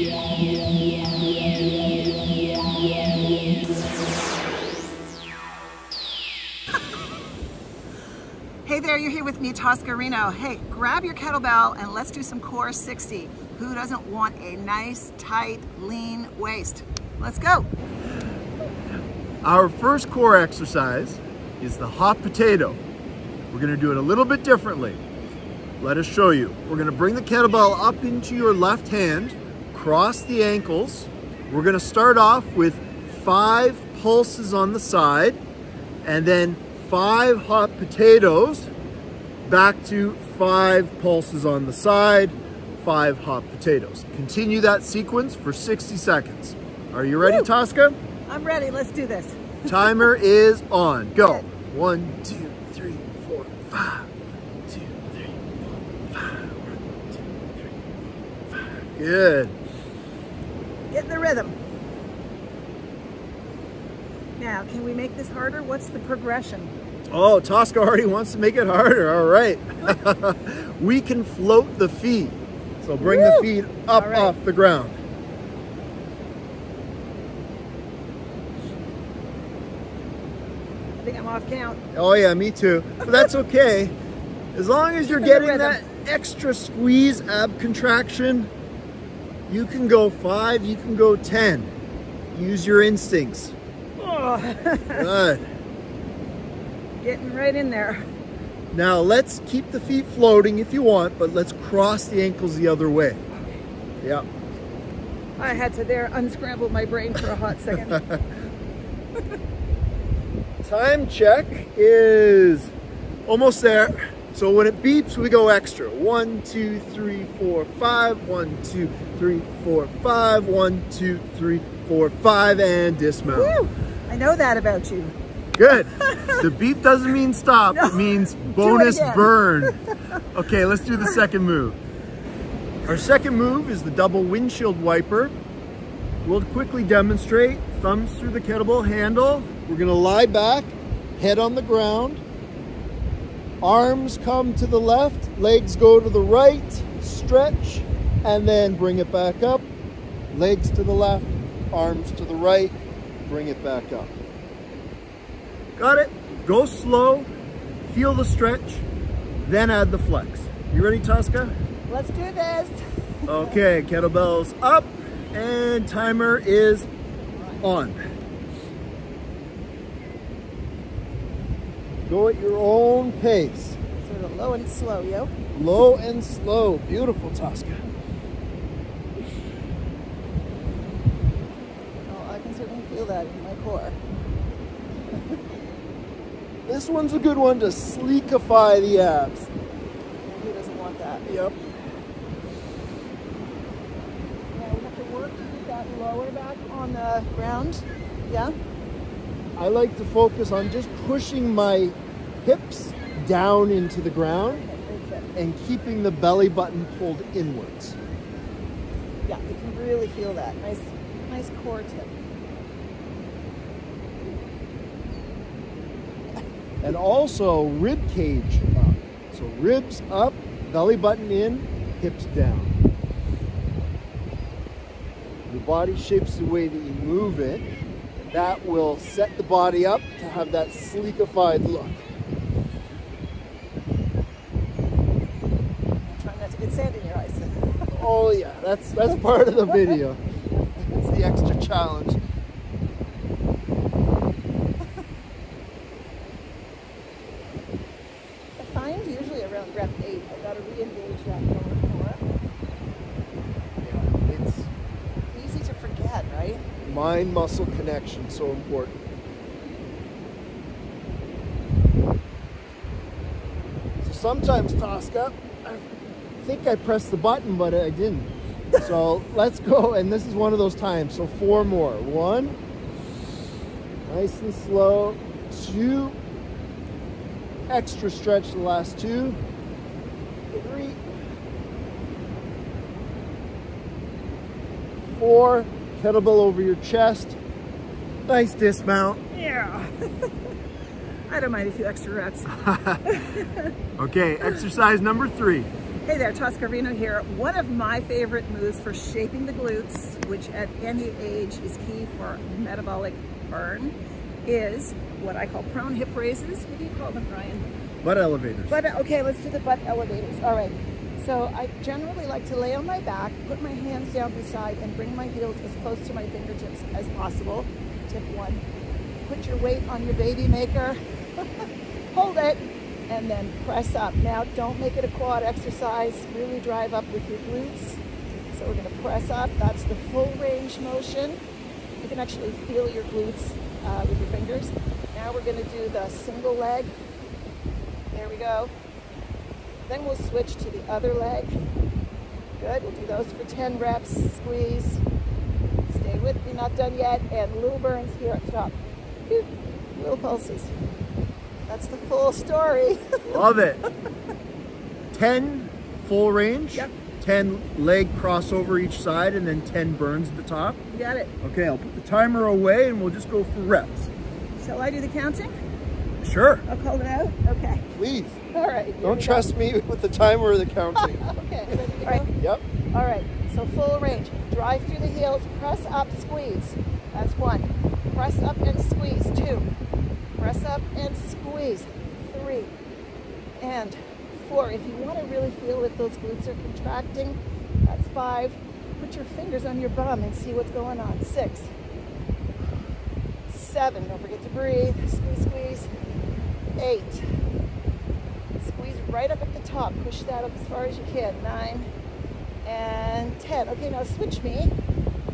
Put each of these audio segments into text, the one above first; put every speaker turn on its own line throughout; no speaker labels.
Hey there, you're here with me, Tosca Reno. Hey, grab your kettlebell and let's do some core 60. Who doesn't want a nice, tight, lean waist? Let's go.
Our first core exercise is the hot potato. We're gonna do it a little bit differently. Let us show you. We're gonna bring the kettlebell up into your left hand, cross the ankles. We're gonna start off with five pulses on the side, and then five hot potatoes, back to five pulses on the side, five hot potatoes. Continue that sequence for 60 seconds. Are you ready,
Woo.
Tosca?
I'm ready, let's do this.
Timer is on. Go. One, two, three, four, five. Two, three, four, five. One, two, three, four, five. Good.
Get in the rhythm. Now, can we make this harder? What's the progression?
Oh, Tosca already wants to make it harder. All right. we can float the feet. So bring the feet up
right.
off the ground.
I think I'm off count.
Oh yeah, me too. But that's okay. As long as you're
Keep in the
getting that extra squeeze ab contraction, you can go five, you can go 10. Use your instincts.
Oh,
Good.
getting right in there.
Now let's keep the feet floating if you want, but let's cross the ankles the other way. Yeah.
I had to there unscramble my brain for a hot second.
Time check is almost there. So when it beeps, we go extra. One, two, three, four, five. One, two, three, four, five. One, two, three, four, five, and dismount.
Woo! I know that about you.
Good. The beep doesn't mean stop. It means bonus
again.
burn. Okay, let's do the second move. Our second move is the double windshield wiper. We'll quickly demonstrate. Thumbs through the kettlebell handle. We're gonna lie back, head on the ground. Arms come to the left, legs go to the right, stretch, and then bring it back up. Legs to the left, arms to the right, bring it back up. Got it? Go slow, feel the stretch, then add the flex. You ready, Tosca?
Let's do this.
Okay, kettlebells up and timer is on. Go at your own pace.
Sort of low and slow, yo.
Low and slow. Beautiful, Tosca.
Oh, I can certainly feel that in my core.
This one's a good one to sleekify the abs.
Who doesn't want that?
Yep.
Now we have to work to that lower back on the ground. Yeah?
I like to focus on just pushing my hips down into the ground and keeping the belly button pulled inwards.
Yeah, you can really feel that. Nice, nice core tip.
And also rib cage up. So ribs up, belly button in, hips down. Your body shapes the way that you move it. That will set the body up to have that sleekified look.
Try not to get sand in your eyes.
Oh yeah, that's that's part of the video. It's the extra challenge.
I find usually around rep eight, I gotta re-engage that lower core.
Yeah, it's
Easy to forget, right?
Mind muscle connection so important. So sometimes Tosca, I think I pressed the button, but I didn't. So let's go, and this is one of those times. So four more. One, nice and slow. Two, extra stretch the last two. Three, four, kettlebell over your chest. Nice dismount.
Yeah. I don't mind a few extra reps.
Okay, exercise number three.
Hey there, Tosca Reno here. One of my favorite moves for shaping the glutes, which at any age is key for metabolic burn, is what I call prone hip raises. What do you call them, Ryan?
Butt elevators.
But okay, let's do the butt elevators. All right. So I generally like to lay on my back, put my hands down beside, and bring my heels as close to my fingertips as possible. Tip one. Put your weight on your baby maker. Hold it and then press up. Now don't make it a quad exercise, really drive up with your glutes. So we're gonna press up, that's the full range motion. You can actually feel your glutes uh, with your fingers. Now we're gonna do the single leg. There we go. Then we'll switch to the other leg. Good, we'll do those for 10 reps, squeeze. Stay with me, not done yet. And little burns here at the top. Little pulses. That's the full story.
Love it. 10 full range.
Yep.
10 leg crossover each side and then 10 burns at the top.
You got it.
Okay, I'll put the timer away and we'll just go for reps.
Shall I do the counting?
Sure.
I'll call it out? Okay.
Please.
All right.
Don't trust me with the timer or the counting.
okay. All right.
Yep.
All right. So full range. Drive through the heels. Press up. Squeeze. That's one. Press up and squeeze. Two. Press up and squeeze. Three. And four. If you want to really feel if those glutes are contracting, that's five. Put your fingers on your bum and see what's going on. Six. Seven. Don't forget to breathe. Squeeze, squeeze. Eight. Squeeze right up at the top. Push that up as far as you can. Nine and 10. Okay, now switch me.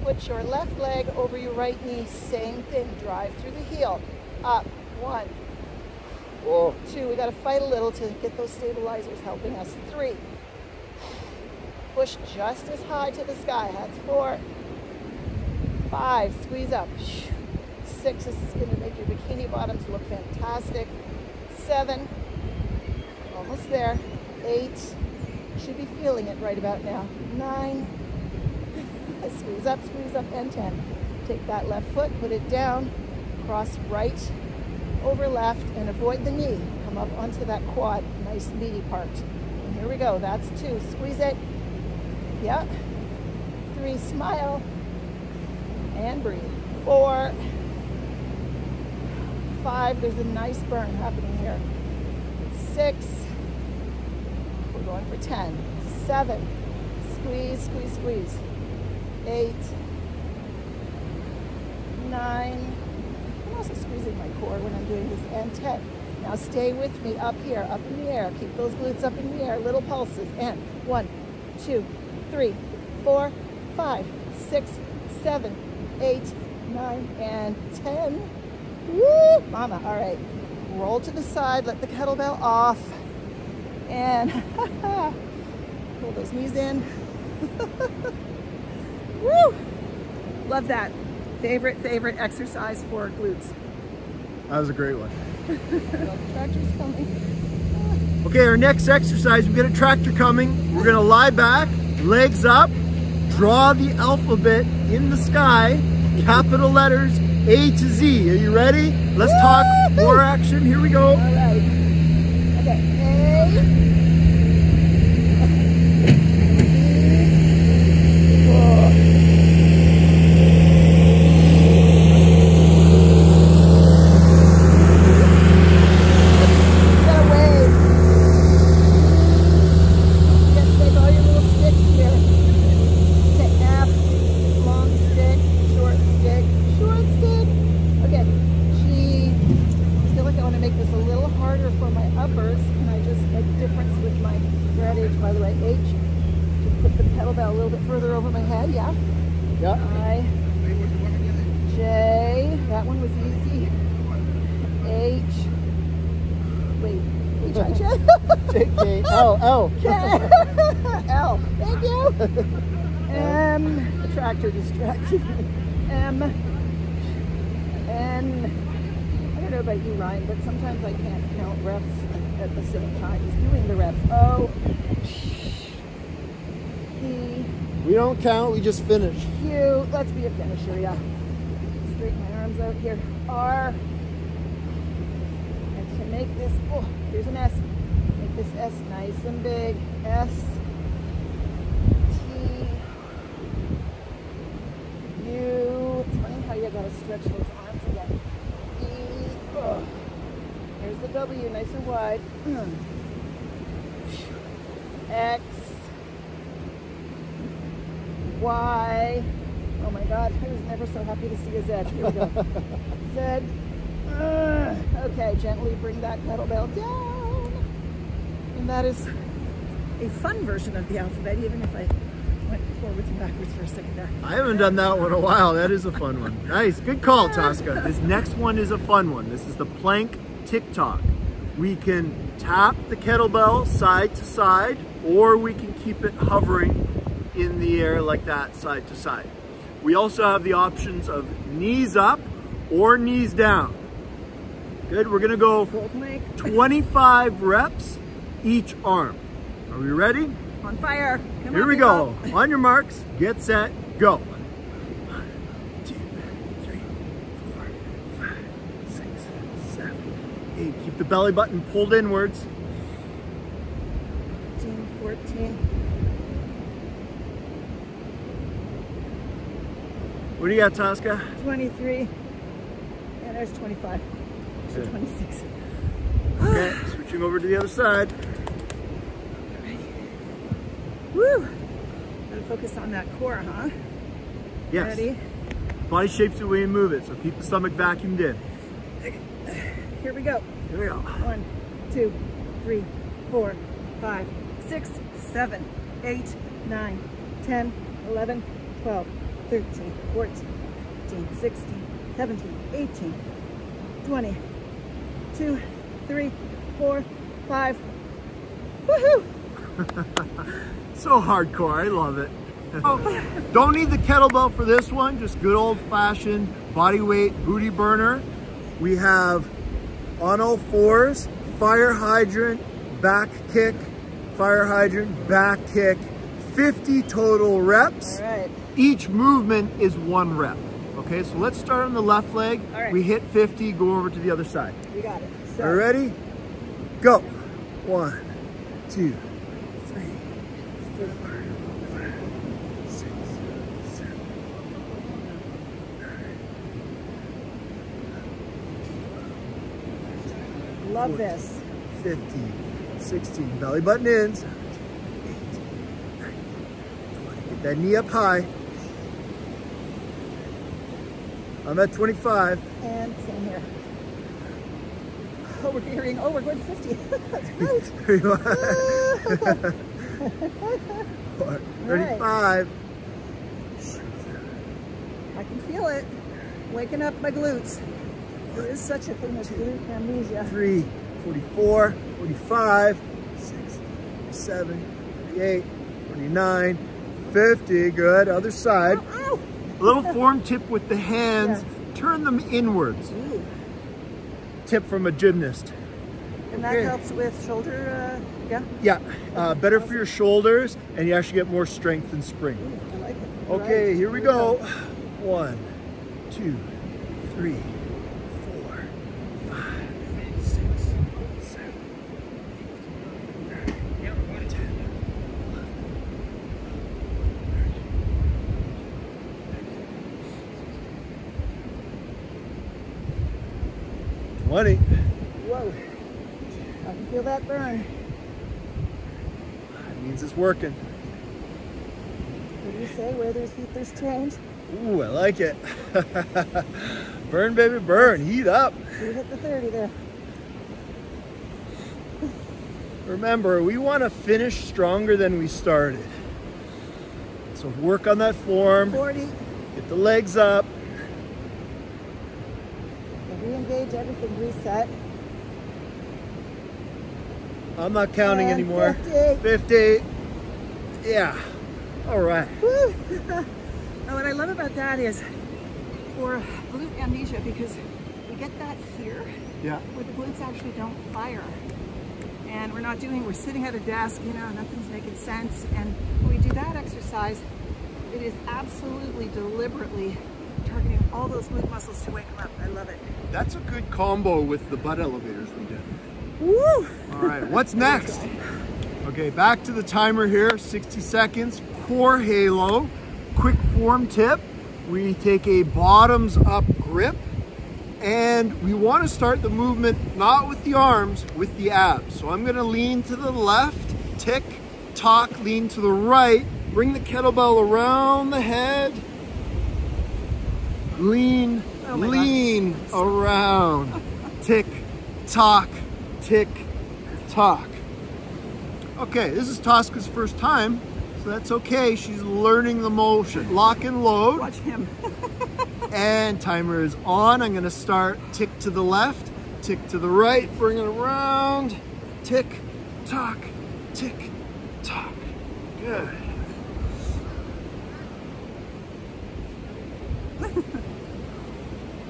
Put your left leg over your right knee. Same thing. Drive through the heel. Up. One.
Whoa.
Two. We got to fight a little to get those stabilizers helping us. Three. Push just as high to the sky. That's four. Five. Squeeze up. Six. This is going to make your bikini bottoms look fantastic. Seven. Almost there. Eight. Should be feeling it right about now. Nine. squeeze up, squeeze up, and ten. Take that left foot, put it down, cross right over left, and avoid the knee. Come up onto that quad, nice meaty part. And here we go. That's two. Squeeze it. yep. Three. Smile. And breathe. Four. Five. There's a nice burn happening here. Six. We're going for 10. Seven. Squeeze, squeeze, squeeze. Eight. Nine. I'm also squeezing my core when I'm doing this. And 10. Now stay with me up here, up in the air. Keep those glutes up in the air. Little pulses. And one, two, three, four, five, six, seven, eight, nine, and 10. Woo! Mama. All right. Roll to the side. Let the kettlebell off and pull those knees in. Woo! Love that. Favorite, favorite exercise for glutes.
That was a great one.
Tractor's coming.
Okay, our next exercise, we've got a tractor coming. We're gonna lie back, legs up, draw the alphabet in the sky, capital letters A to Z. Are you ready? Let's talk more action. Here we go.
All right. Okay. A.
L L.
K L. Thank you. M. The tractor distracted me. M. N. I don't know about you, Ryan, but sometimes I can't count reps at the same time as doing the reps. Oh, o. P.
We don't count, we just finish.
Q. Let's be a finisher, yeah. Straighten my arms out here. R. And to make this, oh, here's an S. This S nice and big. S. U. It's funny how you gotta stretch those arms again. E. Oh. Here's the W, nice and wide. X. Y. Oh my God, I was never so happy to see a Z. Here we go. Z. Uh, okay, gently bring that kettlebell down. And that is a fun version of the alphabet, even if I went forwards and backwards for a second there.
I haven't done that one in a while. That is a fun one. Nice. Good call, Tosca. This next one is a fun one. This is the plank tick-tock. We can tap the kettlebell side to side, or we can keep it hovering in the air like that, side to side. We also have the options of knees up or knees down. Good, we're gonna go 25 reps each arm. Are we ready?
On fire. Come
Here
on,
we go. On your marks, get set, go. One, two, three, four, five, six, seven, eight. Keep the belly button pulled inwards.
13, 14.
What do you got, Tosca?
23, and there's 25, so
Okay.
26.
Okay, switching over to the other side.
Woo! Gotta focus on that core, huh?
Yes.
Ready?
Body shapes the way you move it, so keep the stomach vacuumed in.
Here we go.
Here we go.
One, two, three, four, five, six, seven, eight, nine, 10, 11, 12, 13, 14, 15, 16, 17, 18, 20, 2, 3, 4, 5. Woohoo!
So hardcore, I love it. Oh. Don't need the kettlebell for this one, just good old fashioned body weight booty burner. We have on all fours, fire hydrant, back kick, fire hydrant, back kick, 50 total reps.
All right.
Each movement is one rep. Okay, so let's start on the left leg.
Right.
We hit 50, go over to the other side.
We got it. So,
Are you ready? Go. One, two, three, four, five, six, seven,
love this.
15, 16. Belly button in. 17, 18, 19, 20. Get that knee up high. I'm at 25.
And same here. Oh, we're gearing. Oh, we're going to 50. That's great.
Here you are. Four, 35.
I can feel it. Waking up my glutes. There is such a thing as glute amnesia.
3, 44, 45, 6, 47, 48, 49, 50. Good. Other side.
Ow!
A little form tip with the hands. Turn them inwards.
Ooh.
Tip from a gymnast.
And that
Okay.
helps with shoulder, uh, yeah?
Yeah, uh, better for your shoulders, and you actually get more strength and spring.
Ooh, I like it.
Okay,
Right.
here we go. One, two, three, four, five, six, seven, eight, nine, ten, eleven, twenty.
Whoa. I can feel that burn.
That means it's working.
What do you say? Where there's heat, there's change.
Ooh, I like it. burn, baby, burn. Heat up.
We hit the 30 there.
Remember, we want to finish stronger than we started. So work on that form,
40.
get the legs up.
Everything, reset.
I'm not counting
And
anymore.
50.
50. Yeah. All right.
Now, what I love about that is for glute amnesia, because we get that here,
Yeah.
where the glutes actually don't fire. And we're not doing, we're sitting at a desk, you know, nothing's making sense. And when we do that exercise, it is absolutely deliberately targeting all those glute muscles to wake them up. I love it.
That's a good combo with the butt elevators we did.
Woo!
All right, what's next? Okay, back to the timer here, 60 seconds. core halo, quick form tip. We take a bottoms up grip and we want to start the movement not with the arms, with the abs. So I'm going to lean to the left, tick, tock, lean to the right, bring the kettlebell around the head, lean, oh lean God. around, tick, tock, tick, tock. Okay, this is Tosca's first time, so that's okay. She's learning the motion. Lock and load.
Watch him.
and timer is on. I'm gonna start tick to the left, tick to the right, bring it around, tick, tock, tick, tock. Good.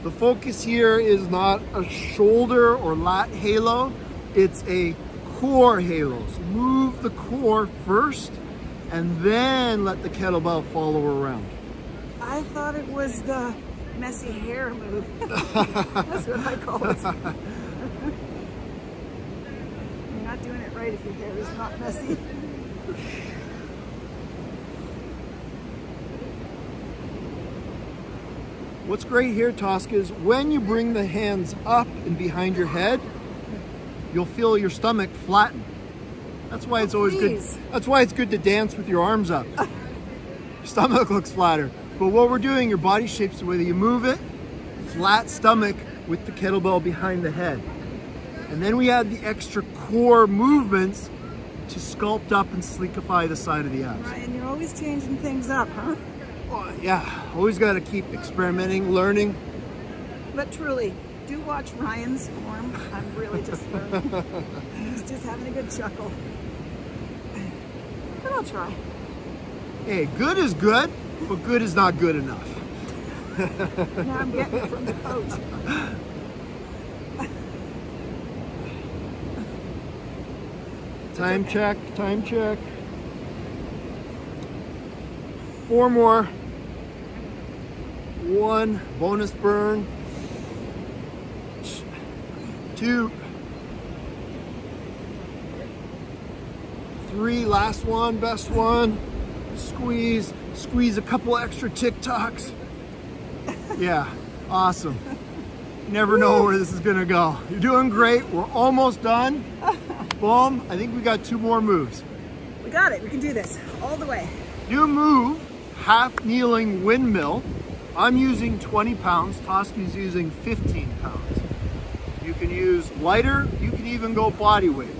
The focus here is not a shoulder or lat halo, it's a core halo. So move the core first and then let the kettlebell follow around.
I thought it was the messy hair move. That's what I call it. You're not doing it right if your hair is not messy.
What's great here, Tosca, is when you bring the hands up and behind your head, you'll feel your stomach flatten. That's why it's oh, always
Please.
good. That's why it's good to dance with your arms up. your stomach looks flatter. But what we're doing, your body shapes the way that you move it, flat stomach with the kettlebell behind the head. And then we add the extra core movements to sculpt up and sleekify the side of the abs.
Right, and you're always changing things up, huh?
Well, yeah, always got to keep experimenting, learning.
But truly, do watch Ryan's form. I'm really just learning. He's just having a good chuckle. But I'll try.
Hey, good is good, but good is not good enough.
now I'm getting it from the coach.
Time check, time check. Four more. One bonus burn two, three, last one, best one. Squeeze, squeeze a couple extra tick-tocks. Yeah, awesome. Never know where this is gonna go. You're doing great, we're almost done. Boom, I think we got two more moves.
We got it, we can do this, all the way.
New move, half kneeling windmill. I'm using 20 pounds, Tosca's using 15 pounds. You can use lighter, you can even go body weight.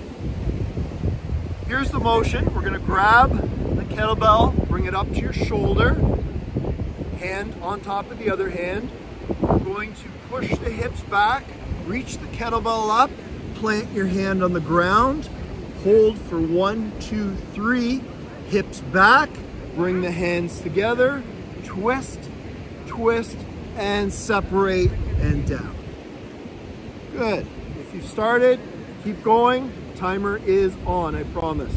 Here's the motion. We're gonna grab the kettlebell, bring it up to your shoulder, hand on top of the other hand. We're going to push the hips back, reach the kettlebell up, plant your hand on the ground, hold for one, two, three, hips back, bring the hands together, twist, twist, and separate and down. Good. If you started, keep going. Timer is on, I promise.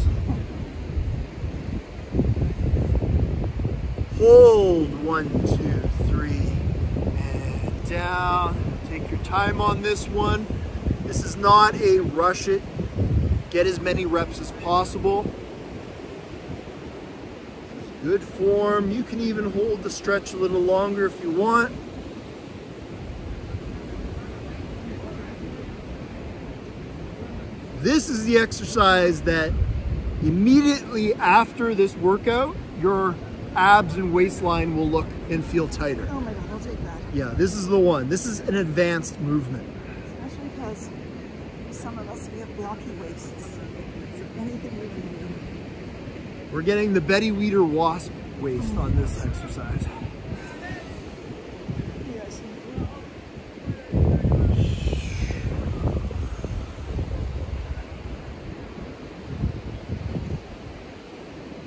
Hold one, two, three, and down. Take your time on this one. This is not a rush it. Get as many reps as possible. Good form. You can even hold the stretch a little longer if you want. This is the exercise that immediately after this workout, your abs and waistline will look and feel tighter.
Oh my God, I'll take that.
Yeah, this is the one. This is an advanced movement.
Especially because some of us, we have blocky waists. So anything we can do.
We're getting the Betty Weider wasp waist on this exercise.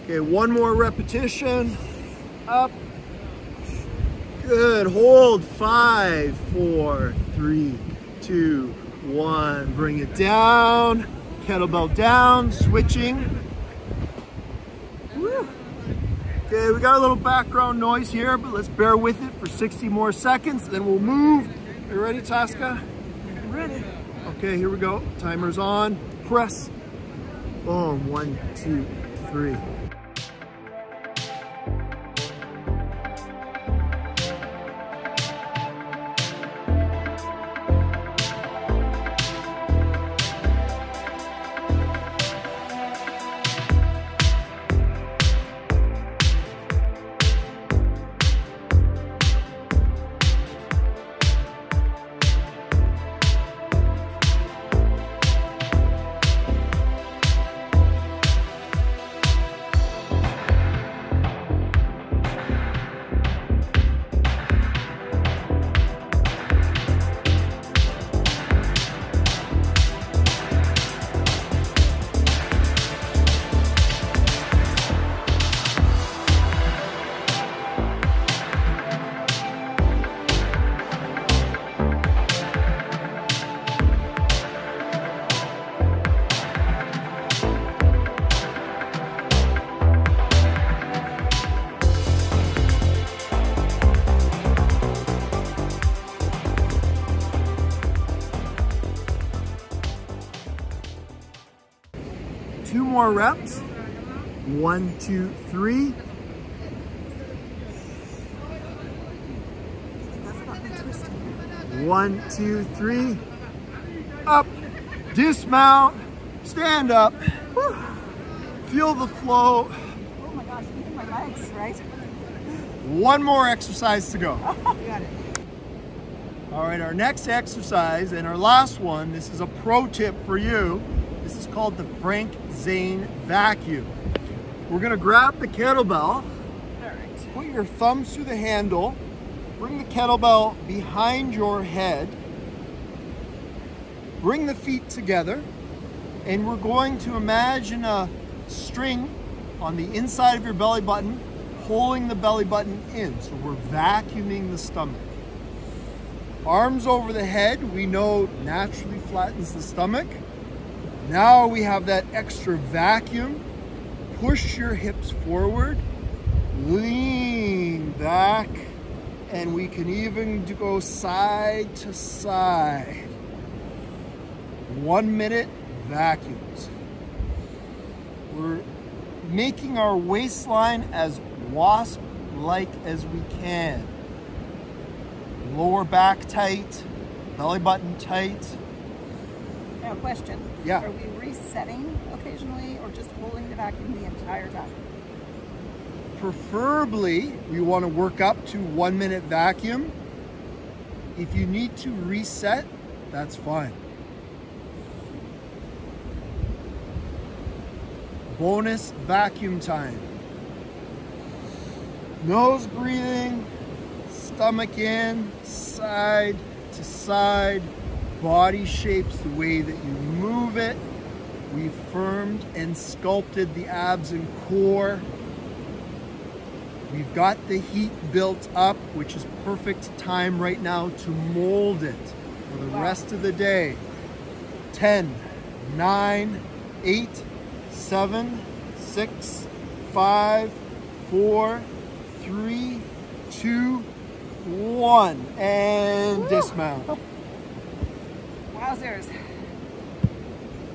Okay, one more repetition. Up. Good. Hold. Five, four, three, two, one. Bring it down. Kettlebell down. Switching. Woo. Okay, we got a little background noise here, but let's bear with it for 60 more seconds, then we'll move. Are you ready, Tosca?
I'm ready.
Okay, here we go. Timer's on. Press. Boom. One, two, three. More reps. One, two, three. One, two, three. Up, dismount, stand up. Whew. Feel the flow.
Oh my gosh, even my legs, right?
One more exercise to go.
Got it.
All right, our next exercise and our last one, this is a pro tip for you. This is called the Frank Zane vacuum. We're gonna grab the kettlebell, put your thumbs through the handle, bring the kettlebell behind your head, bring the feet together, and we're going to imagine a string on the inside of your belly button, pulling the belly button in. So we're vacuuming the stomach. Arms over the head, we know naturally flattens the stomach. Now we have that extra vacuum. Push your hips forward, lean back, and we can even go side to side. One minute vacuums. We're making our waistline as wasp-like as we can. Lower back tight, belly button tight.
Now, question.
Yeah.
Are we resetting occasionally or just holding the vacuum the entire time?
Preferably, we want to work up to one minute vacuum. If you need to reset, that's fine. Bonus vacuum time. Nose breathing, stomach in, side to side, body shapes the way that you move it. We've firmed and sculpted the abs and core. We've got the heat built up, which is perfect time right now to mold it for the rest of the day. 10, 9, 8, 7, 6, 5, 4, 3, 2, 1. And dismount.
Wowzers.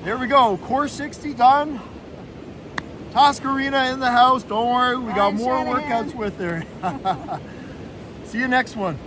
There we go. Core 60 done. Tosca Reno in the house. Don't worry, we got
Ryan
more workouts with her. See you next one.